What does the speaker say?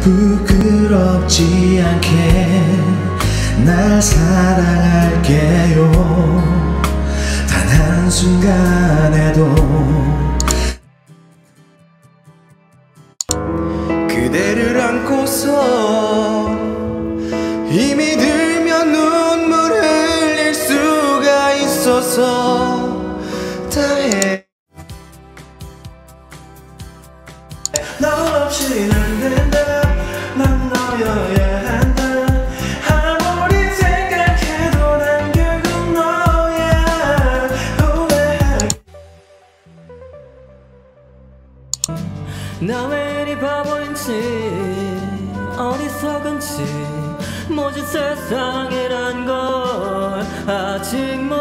부끄럽지 않게 날 사랑할게요. 단 한순간에도 그대를 안고서 힘이 들면 눈물 흘릴 수가 있어서 다해. 너 없이는 나 왜 이리 바보인지 어디서 건지 모진 세상이란 걸 아직 모르